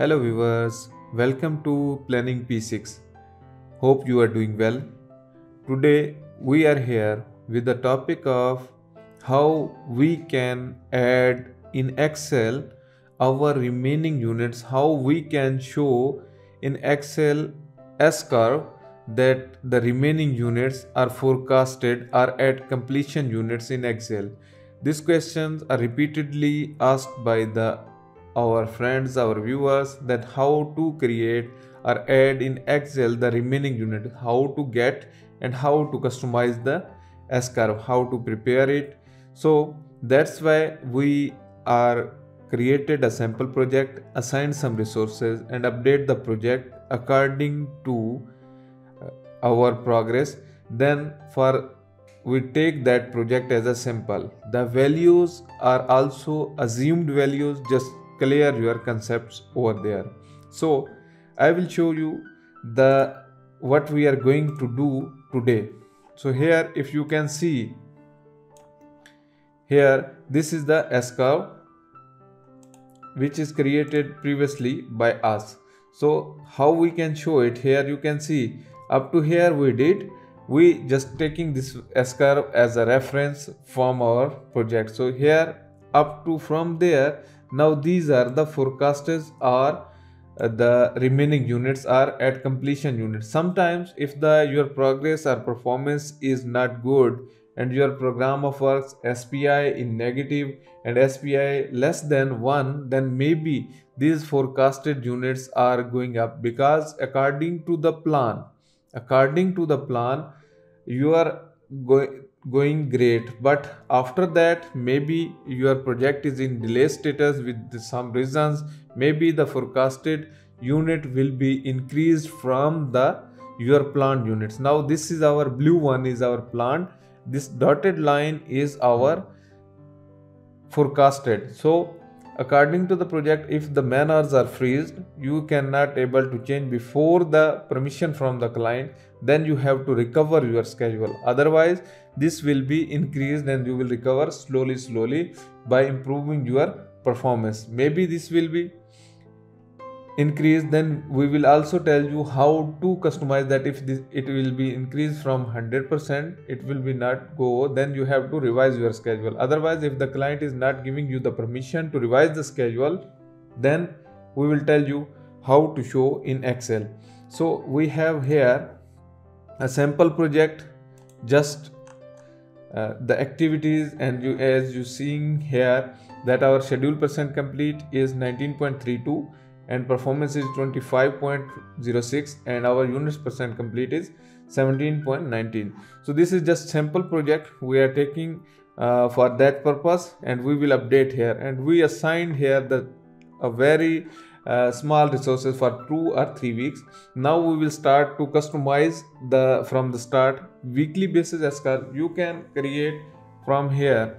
Hello viewers, welcome to Planning P6. Hope you are doing well. Today we are here with the topic of how we can add in Excel our remaining units, how we can show in Excel S curve that the remaining units are forecasted are at completion units in Excel. These questions are repeatedly asked by the our friends, our viewers that how to create or add in Excel the remaining unit, how to get and how to customize the S curve, how to prepare it. So that's why we are created a sample project, assigned some resources and update the project according to uh, our progress. Then for we take that project as a sample. The values are also assumed values just clear your concepts over there. So i will show you the what we are going to do today. So here if you can see here this is the s curve which is created previously by us. So how we can show it? Here you can see up to here we did we just taking this s curve as a reference from our project. So here up to from there now these are the forecasters or uh, the remaining units are at completion units. Sometimes if the your progress or performance is not good and your program of works SPI in negative and SPI less than 1 then maybe these forecasted units are going up because according to the plan according to the plan you are going going great but after that maybe your project is in delay status with some reasons. Maybe the forecasted unit will be increased from the your plant units. Now this is our blue one is our plant this dotted line is our forecasted. So according to the project if the man hours are freezed you cannot able to change before the permission from the client then you have to recover your schedule. Otherwise this will be increased and you will recover slowly slowly by improving your performance. Maybe this will be increase then we will also tell you how to customize that. If this it will be increased from 100% it will be not go then you have to revise your schedule. Otherwise if the client is not giving you the permission to revise the schedule then we will tell you how to show in excel. So we have here a sample project just uh, the activities and you as you seeing here that our schedule percent complete is 19.32 and performance is 25.06 and our units percent complete is 17.19 so this is just sample project we are taking uh, for that purpose and we will update here. And we assigned here the a very uh, small resources for two or three weeks. Now we will start to customize the from the start weekly basis as you can create from here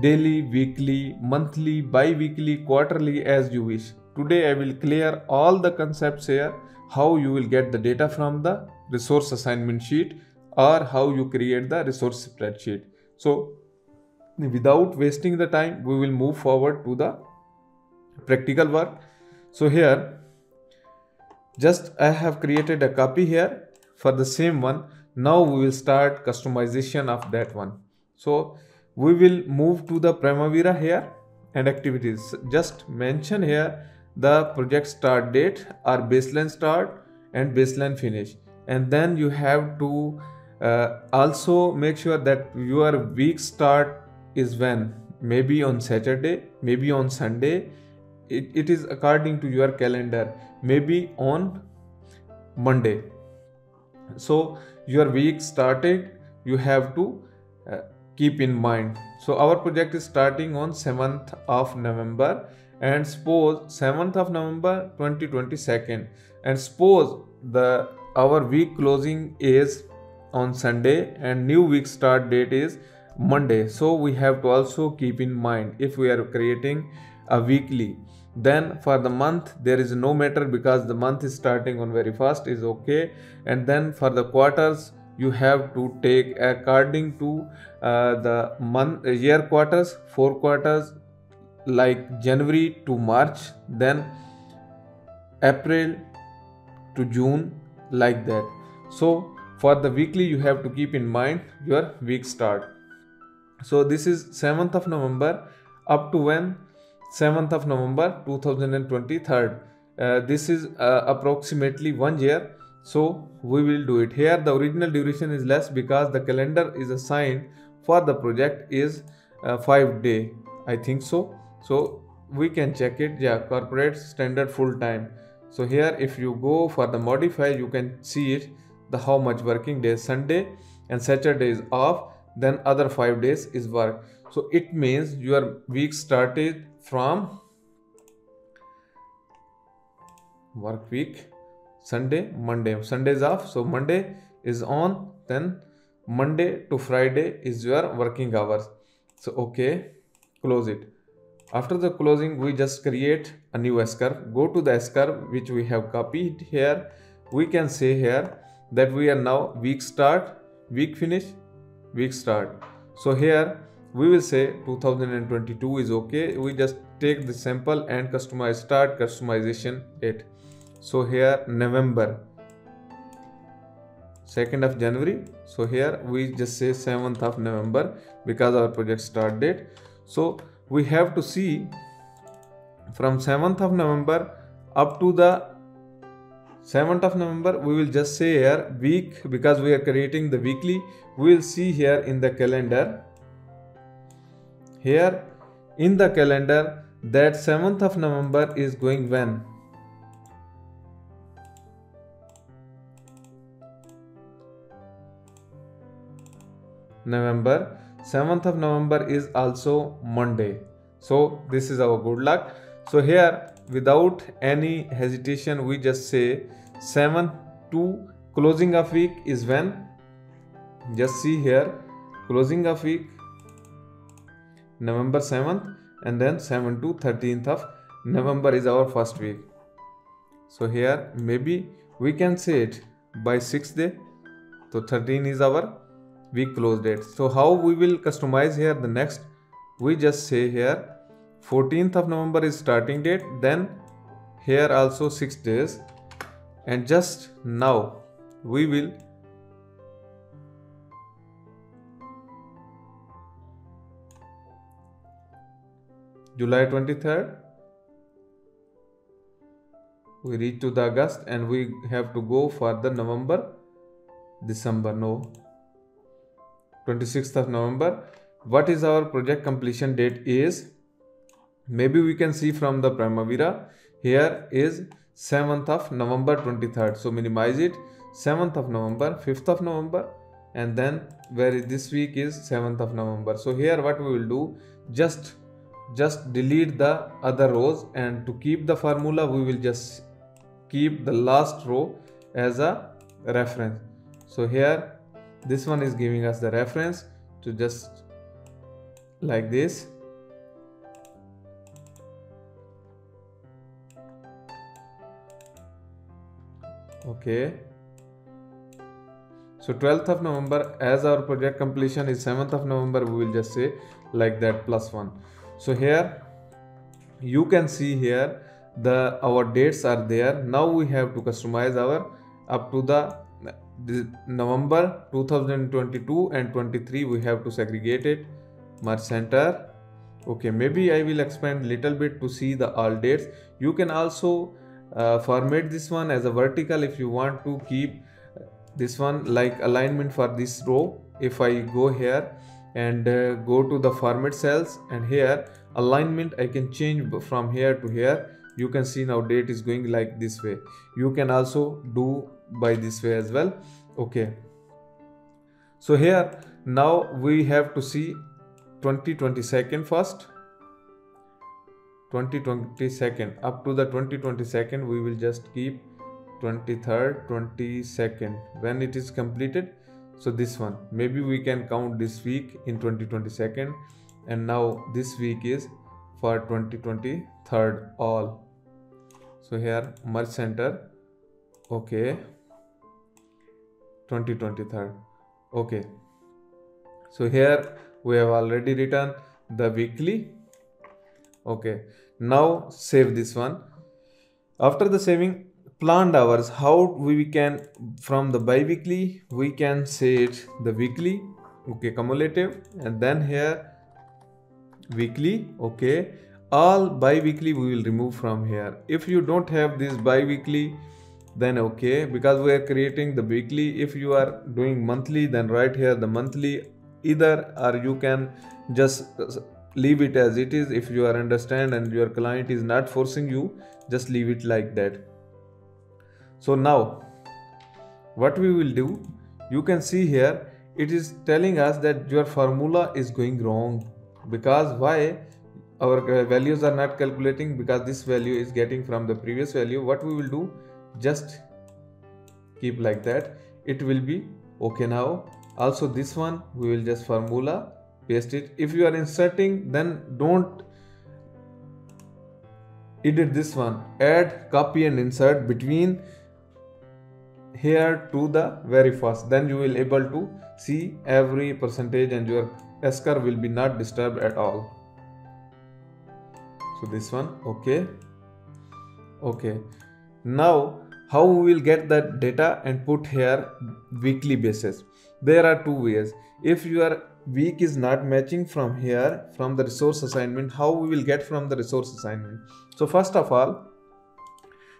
daily weekly monthly bi-weekly quarterly as you wish Today I will clear all the concepts here, how you will get the data from the resource assignment sheet or how you create the resource spreadsheet. So without wasting the time, we will move forward to the practical work. So here, just I have created a copy here for the same one. Now we will start customization of that one. So we will move to the Primavera here and activities. Just mention here the project start date or baseline start and baseline finish. And then you have to uh, also make sure that your week start is when? Maybe on saturday maybe on sunday. It, it is according to your calendar. Maybe on monday. So your week started you have to uh, keep in mind. So our project is starting on 7th of november and suppose 7th of November 2022 and suppose the our week closing is on Sunday and new week start date is Monday. So we have to also keep in mind if we are creating a weekly then for the month there is no matter because the month is starting on very fast is okay. And then for the quarters you have to take according to uh, the month year quarters four quarters like January to March, then April to June like that. So for the weekly you have to keep in mind your week start. So this is 7th of November up to when 7th of November 2023. Uh, this is uh, approximately one year so we will do it here the original duration is less because the calendar is assigned for the project is uh, 5 day i think so so we can check it. Yeah corporate standard full time. So here if you go for the modify you can see it the how much working days sunday and saturday is off then other 5 days is work. So it means your week started from work week sunday monday. Sunday is off so monday is on then monday to friday is your working hours. So okay close it after the closing we just create a new s curve go to the s curve which we have copied here. We can say here that we are now week start week finish week start. So here we will say 2022 is okay. We just take the sample and customize start customization it. So here november 2nd of january. So here we just say 7th of november because our project start date. So we have to see from 7th of November up to the 7th of November we will just say here week because we are creating the weekly we will see here in the calendar. Here in the calendar that 7th of November is going when? November 7th of November is also Monday. So this is our good luck. So here without any hesitation we just say 7 to closing of week is when just see here closing of week November 7th and then 7 to 13th of November is our first week. So here maybe we can say it by 6th day. So 13 is our week close date so how we will customize here the next? We just say here 14th of november is starting date then here also 6 days. And just now we will July 23rd we reach to the August and we have to go for the November December. No 26th of November. What is our project completion date is? Maybe we can see from the Primavera. Here is 7th of November 23rd. So minimize it. 7th of November, 5th of November and then where this week is 7th of November. So here what we will do just just delete the other rows and to keep the formula we will just keep the last row as a reference. So here this one is giving us the reference to just like this. Okay. So 12th of november as our project completion is 7th of november we will just say like that plus one. So here you can see here the our dates are there. Now we have to customize our up to the November 2022 and 23 we have to segregate it. Merge center. Okay maybe I will expand little bit to see the all dates. You can also uh, format this one as a vertical if you want to keep this one like alignment for this row. If I go here and uh, go to the format cells and here alignment I can change from here to here. You can see now date is going like this way. You can also do by this way as well. Okay. So here now we have to see 2020 second first. 2020 second. Up to the 2020 second we will just keep 23rd 22nd when it is completed so this one. Maybe we can count this week in 2020 second. And now this week is for 2020 third all. So here merge center. Okay 2023 okay. So here we have already written the weekly. Okay. Now save this one. After the saving planned hours how we can from the bi-weekly we can say the weekly. Okay cumulative. And then here weekly. Okay. All bi-weekly we will remove from here. If you don't have this bi-weekly then okay because we are creating the weekly if you are doing monthly then right here the monthly. Either or you can just leave it as it is. If you are understand and your client is not forcing you just leave it like that. So now what we will do you can see here it is telling us that your formula is going wrong. Because why? Our values are not calculating because this value is getting from the previous value. What we will do just keep like that. It will be okay now. Also this one we will just formula paste it. If you are inserting then don't edit this one. Add copy and insert between here to the very first. Then you will able to see every percentage and your s will be not disturbed at all. So this one okay. Okay. Now how we will get that data and put here weekly basis? There are two ways. If your week is not matching from here from the resource assignment how we will get from the resource assignment? So first of all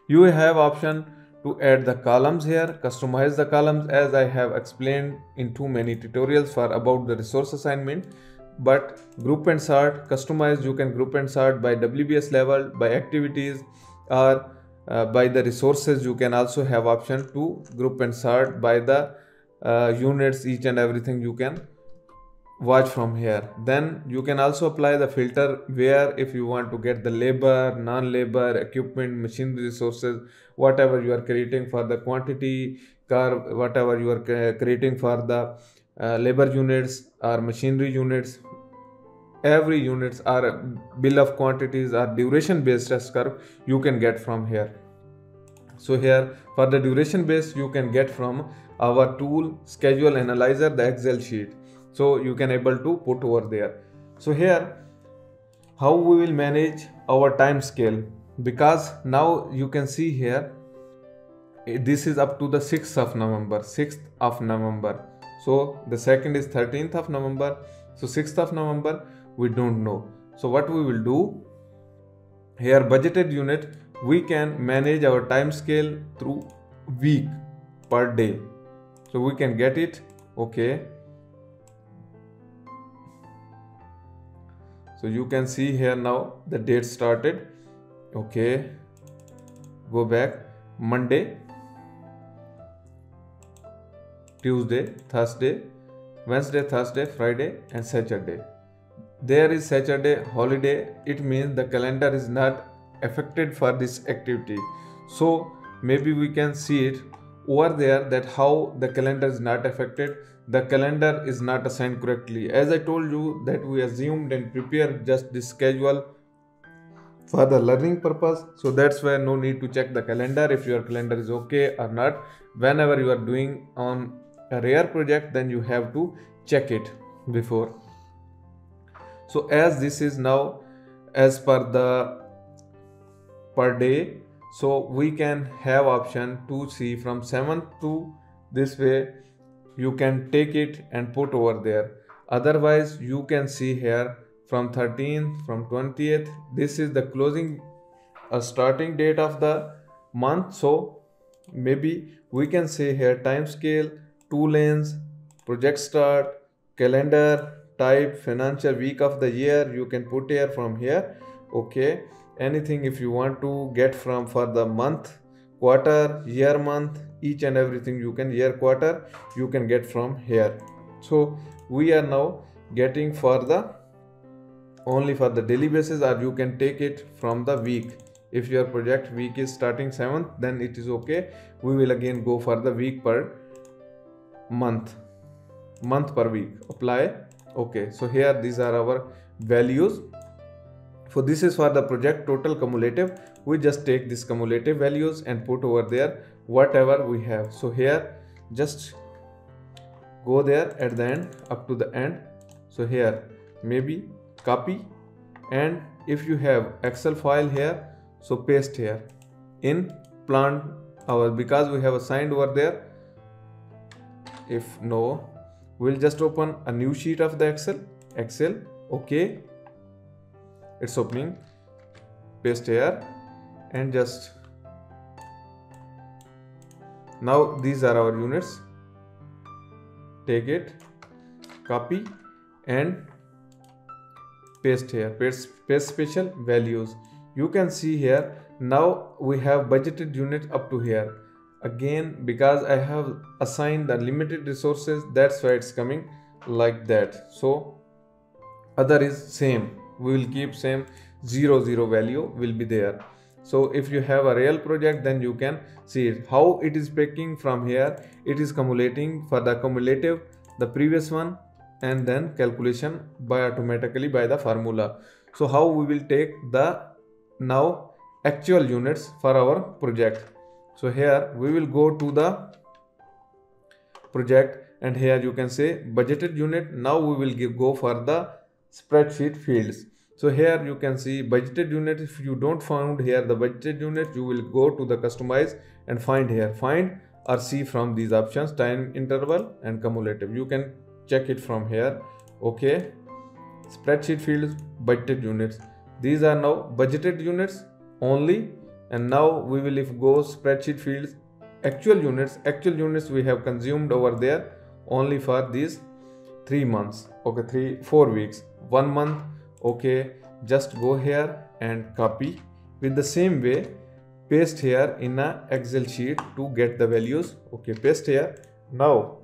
you have option to add the columns here customize the columns as i have explained in too many tutorials for about the resource assignment. But group and sort customize you can group and sort by wbs level by activities or uh, by the resources you can also have option to group and sort by the uh, units each and everything you can watch from here. Then you can also apply the filter where if you want to get the labor non-labor equipment machine resources whatever you are creating for the quantity curve whatever you are creating for the uh, labor units or machinery units every units are bill of quantities or duration based test curve you can get from here. So here for the duration based you can get from our tool schedule analyzer the excel sheet. So you can able to put over there. So here how we will manage our time scale? Because now you can see here eh, this is up to the 6th of november 6th of november. So the second is 13th of november. So 6th of november we don't know. So what we will do here budgeted unit we can manage our time scale through week per day. So we can get it okay. So you can see here now the date started okay. Go back monday tuesday thursday wednesday thursday friday and saturday there is Saturday holiday, it means the calendar is not affected for this activity. So maybe we can see it over there that how the calendar is not affected. The calendar is not assigned correctly. As i told you that we assumed and prepared just this schedule for the learning purpose. So that's why no need to check the calendar if your calendar is okay or not. Whenever you are doing on a rare project then you have to check it before so as this is now as per the per day so we can have option to see from 7th to this way you can take it and put over there. Otherwise you can see here from 13th from 20th this is the closing uh, starting date of the month. So maybe we can say here time scale two lanes project start calendar type financial week of the year you can put here from here okay? Anything if you want to get from for the month quarter year month each and everything you can year quarter you can get from here. So we are now getting for the only for the daily basis or you can take it from the week. If your project week is starting 7th then it is okay. We will again go for the week per month. Month per week. Apply okay so here these are our values. For this is for the project total cumulative. We just take this cumulative values and put over there whatever we have. So here just go there at the end up to the end. So here maybe copy. And if you have excel file here so paste here. In plant hours because we have assigned over there if no we'll just open a new sheet of the excel excel okay. It's opening paste here and just now these are our units. Take it copy and paste here. Paste, paste special values. You can see here now we have budgeted units up to here again because i have assigned the limited resources that's why it's coming like that. So other is same. We will keep same 0 0 value will be there. So if you have a real project then you can see it. How it is picking from here it is cumulating for the cumulative the previous one and then calculation by automatically by the formula. So how we will take the now actual units for our project so here we will go to the project and here you can say budgeted unit. Now we will give, go for the spreadsheet fields. So here you can see budgeted unit. If you don't found here the budgeted unit you will go to the customize and find here. Find or see from these options time interval and cumulative. You can check it from here. Okay. Spreadsheet fields budgeted units. These are now budgeted units only and now we will if go spreadsheet fields actual units actual units we have consumed over there only for these three months. Okay three four weeks. One month okay just go here and copy. With the same way paste here in a excel sheet to get the values. Okay paste here. Now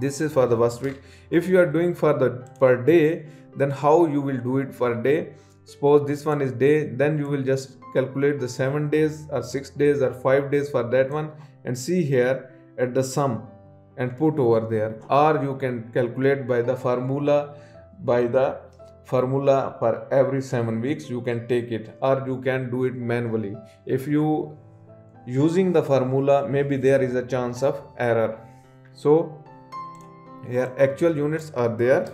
this is for the first week. If you are doing for the per day then how you will do it for a day? Suppose this one is day then you will just calculate the 7 days or 6 days or 5 days for that one and see here at the sum and put over there. Or you can calculate by the formula by the formula for every 7 weeks you can take it or you can do it manually. If you using the formula maybe there is a chance of error. So here actual units are there.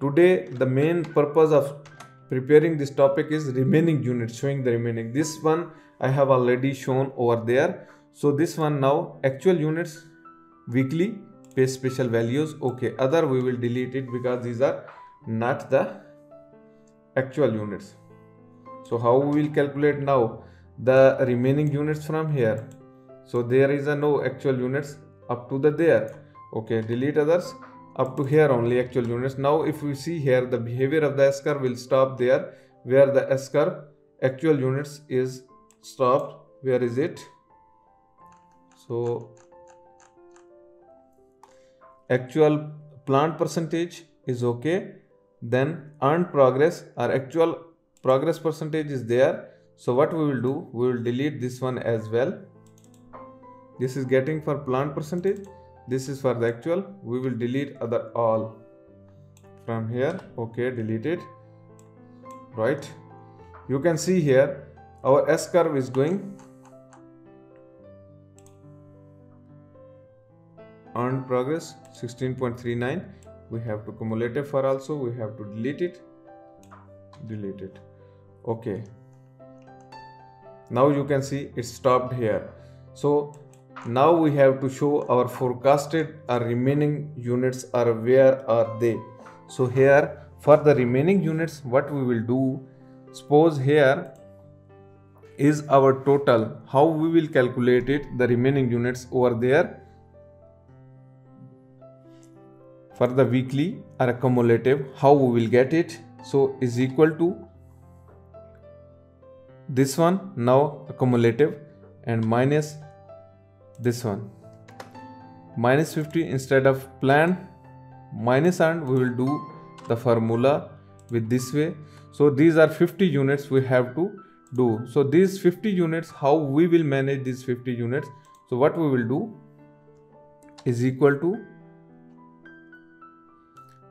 Today the main purpose of preparing this topic is remaining units showing the remaining. This one i have already shown over there. So this one now actual units weekly pay special values. Okay other we will delete it because these are not the actual units. So how we will calculate now the remaining units from here? So there is a no actual units up to the there. Okay delete others up to here only actual units. Now if we see here the behavior of the s curve will stop there where the s curve actual units is stopped. Where is it? So actual plant percentage is okay. Then earned progress or actual progress percentage is there. So what we will do? We will delete this one as well. This is getting for plant percentage this is for the actual. We will delete other all from here. Okay delete it. Right. You can see here our s curve is going earned progress 16.39 we have to cumulative for also. We have to delete it. Delete it. Okay. Now you can see it stopped here. So now we have to show our forecasted or remaining units are where are they. So here for the remaining units what we will do? Suppose here is our total. How we will calculate it? The remaining units over there for the weekly or a cumulative how we will get it? So is equal to this one now cumulative and minus this one. Minus 50 instead of plan minus and we will do the formula with this way. So these are 50 units we have to do. So these 50 units how we will manage these 50 units? So what we will do is equal to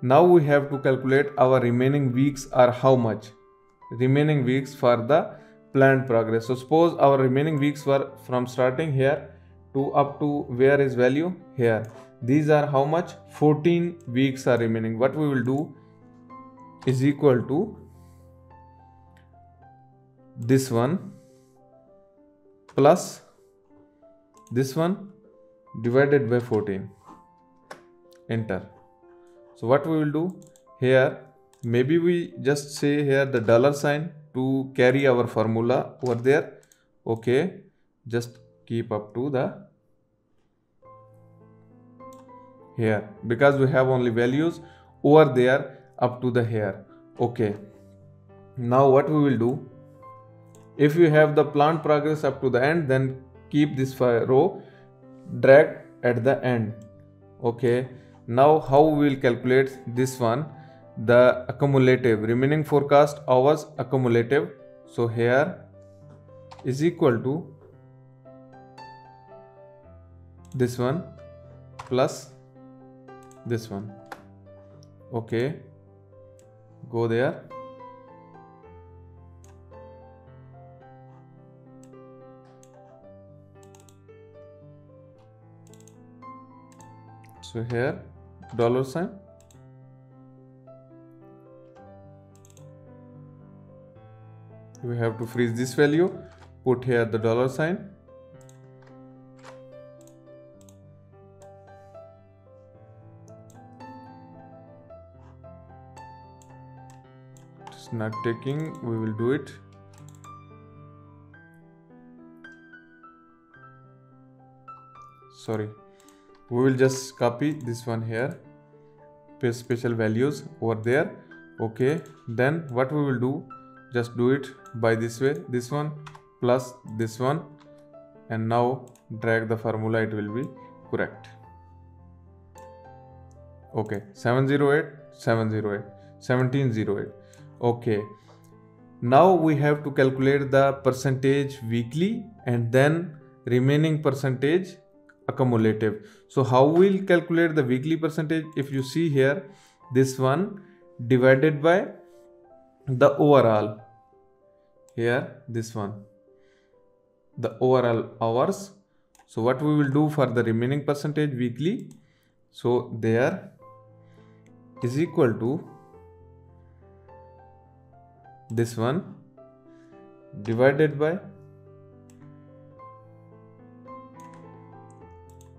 now we have to calculate our remaining weeks are how much? Remaining weeks for the planned progress. So suppose our remaining weeks were from starting here to up to where is value? Here. These are how much? 14 weeks are remaining. What we will do is equal to this one plus this one divided by 14 enter. So what we will do? Here maybe we just say here the dollar sign to carry our formula over there. Okay. Just keep up to the here because we have only values over there up to the here okay. Now what we will do? If you have the plant progress up to the end then keep this row drag at the end. Okay. Now how we will calculate this one? The accumulative remaining forecast hours accumulative. So here is equal to this one plus this one. Okay. Go there. So here dollar sign. We have to freeze this value. Put here the dollar sign not taking we will do it. Sorry. We will just copy this one here. Paste special values over there. Okay then what we will do? Just do it by this way. This one plus this one. And now drag the formula it will be correct. Okay 708 708 1708 okay. Now we have to calculate the percentage weekly and then remaining percentage accumulative. So how we'll calculate the weekly percentage? If you see here this one divided by the overall. Here this one. The overall hours. So what we will do for the remaining percentage weekly? So there is equal to this one divided by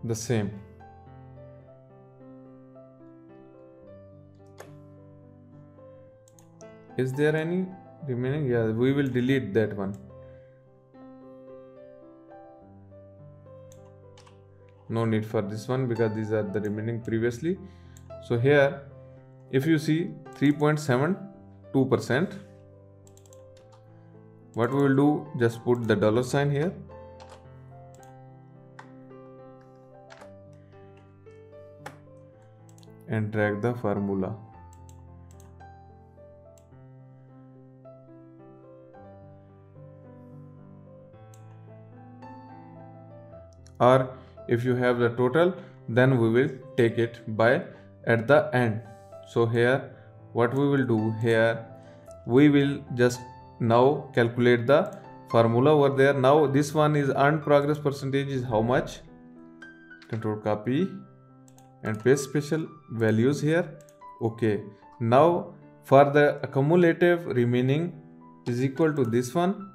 the same. Is there any remaining? Yeah, we will delete that one. No need for this one because these are the remaining previously. So here, if you see 3.72%, what we will do, just put the dollar sign here and drag the formula. Or if you have the total, then we will take it by at the end. So here what we will do here, we will just now calculate the formula over there. Now this one is earned progress percentage is how much? Control copy and paste special values here. Okay. Now for the accumulative remaining is equal to this one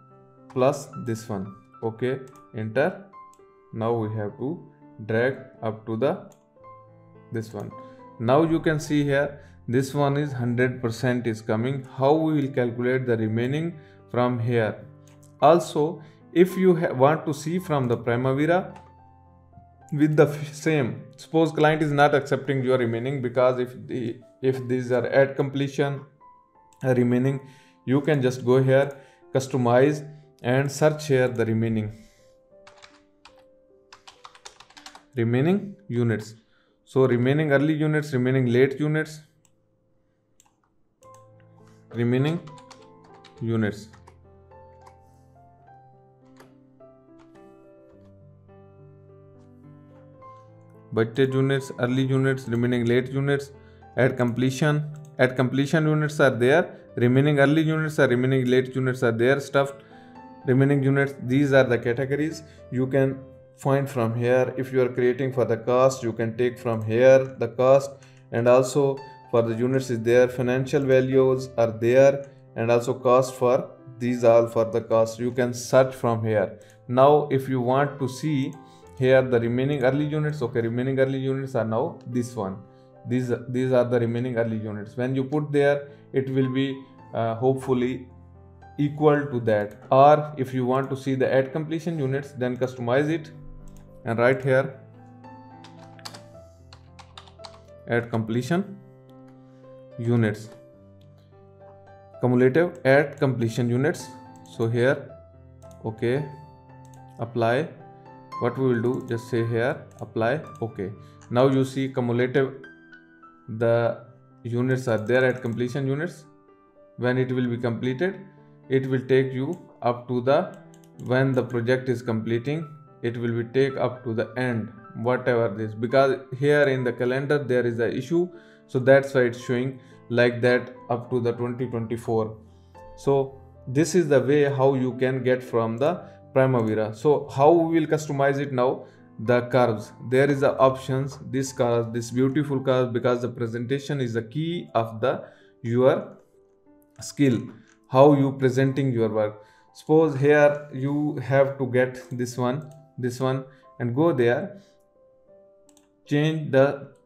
plus this one. Okay. Enter. Now we have to drag up to the this one. Now you can see here this one is 100% is coming. How we will calculate the remaining from here? Also if you want to see from the primavera with the same suppose client is not accepting your remaining because if the if these are at completion uh, remaining you can just go here customize and search here the remaining. Remaining units. So remaining early units remaining late units remaining units. Budgeted units, early units, remaining late units, at completion, at completion units are there, remaining early units are remaining late units are there. Stuffed, remaining units, these are the categories you can find from here. If you are creating for the cost, you can take from here the cost. And also for the units is there, financial values are there and also cost for these all for the cost. You can search from here. Now if you want to see here the remaining early units okay remaining early units are now this one. These these are the remaining early units. When you put there it will be uh, hopefully equal to that. Or if you want to see the at completion units then customize it. And right here at completion units. Cumulative at completion units. So here okay apply. What we will do just say here apply okay. Now you see cumulative the units are there at completion units. When it will be completed it will take you up to the when the project is completing it will be take up to the end whatever this because here in the calendar there is a issue so that's why it's showing like that up to the 2024 so this is the way how you can get from the primavera. So how we will customize it now? The curves. There is the options. This curve this beautiful curve because the presentation is the key of the your skill. How you presenting your work. Suppose here you have to get this one this one and go there. Change the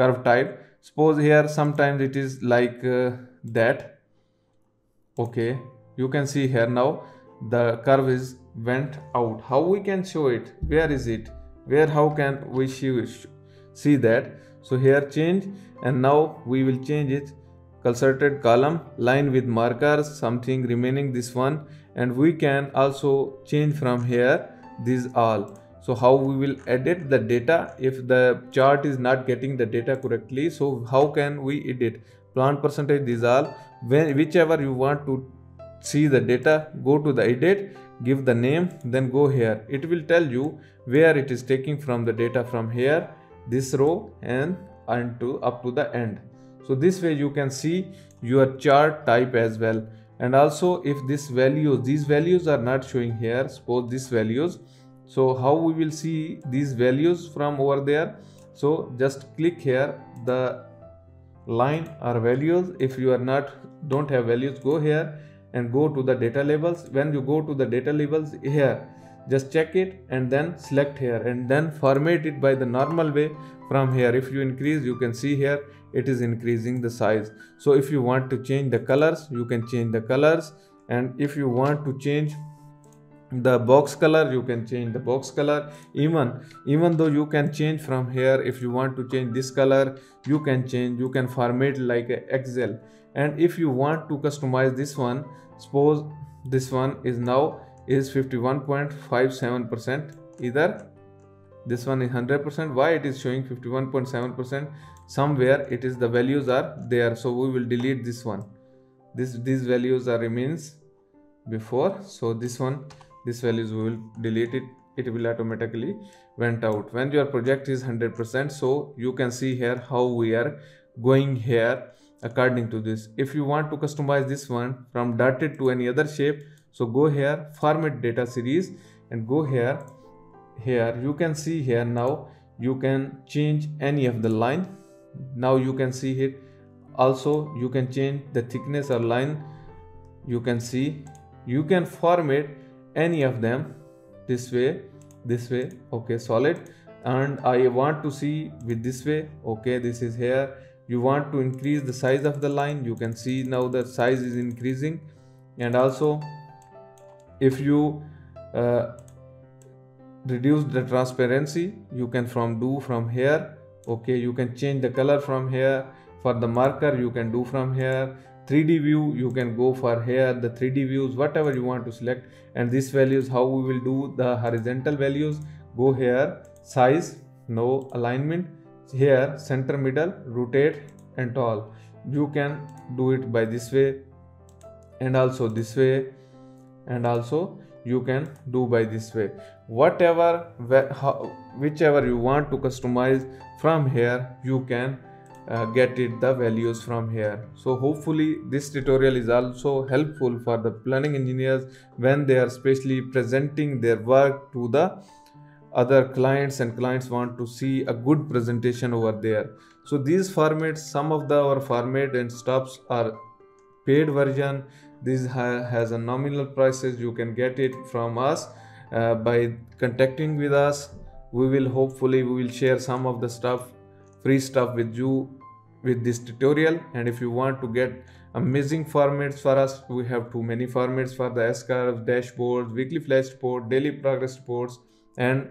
curve type suppose here sometimes it is like uh, that. Okay you can see here now the curve is went out. How we can show it? Where is it? Where how can we see that? So here change and now we will change it. Concerted column line with markers something remaining this one. And we can also change from here these all so how we will edit the data if the chart is not getting the data correctly? So how can we edit? Plant percentage these when whichever you want to see the data go to the edit give the name then go here. It will tell you where it is taking from the data from here this row and unto up to the end. So this way you can see your chart type as well. And also if this values these values are not showing here suppose these values so how we will see these values from over there? So just click here. The line or values if you are not don't have values go here and go to the data labels. When you go to the data labels here just check it and then select here and then format it by the normal way. From here if you increase you can see here it is increasing the size. So if you want to change the colors you can change the colors. And if you want to change the box color you can change the box color. Even even though you can change from here if you want to change this color you can change you can format like excel. And if you want to customize this one suppose this one is now is 51.57 percent. Either this one is 100 percent why it is showing 51.7 percent? Somewhere it is the values are there so we will delete this one. This these values are remains before so this one this values we will delete it. It will automatically went out. When your project is 100% so you can see here how we are going here according to this. If you want to customize this one from dotted to any other shape so go here format data series and go here here. You can see here now you can change any of the line. Now you can see it. Also you can change the thickness or line. You can see. You can format any of them this way this way okay solid. And I want to see with this way okay this is here. You want to increase the size of the line you can see now the size is increasing. And also if you uh, reduce the transparency you can from do from here okay you can change the color from here. For the marker you can do from here 3d view you can go for here the 3d views whatever you want to select. And this values how we will do the horizontal values go here size no alignment here center middle rotate and all. You can do it by this way and also this way and also you can do by this way. Whatever whichever you want to customize from here you can uh, get it the values from here. So hopefully this tutorial is also helpful for the planning engineers when they are especially presenting their work to the other clients and clients want to see a good presentation over there. So these formats some of the our format and stuffs are paid version. This ha- has a nominal prices. You can get it from us uh, by contacting with us. We will hopefully we will share some of the stuff free stuff with you with this tutorial. And if you want to get amazing formats for us we have too many formats for the s curves dashboards weekly flash report daily progress reports and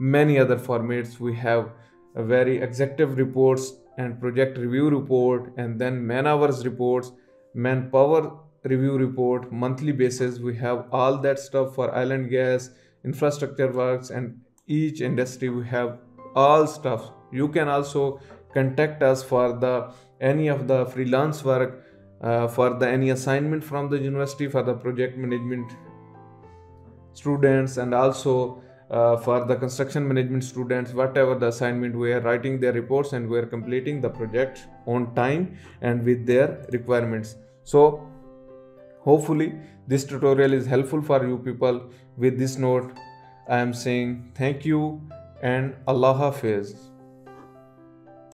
many other formats. We have a very executive reports and project review report and then man hours reports manpower review report monthly basis. We have all that stuff for oil and gas infrastructure works and each industry. We have all stuff. You can also contact us for the any of the freelance work uh, for the any assignment from the university for the project management students and also uh, for the construction management students whatever the assignment we are writing their reports and we are completing the project on time and with their requirements. So hopefully this tutorial is helpful for you people. With this note i am saying thank you and allah hafiz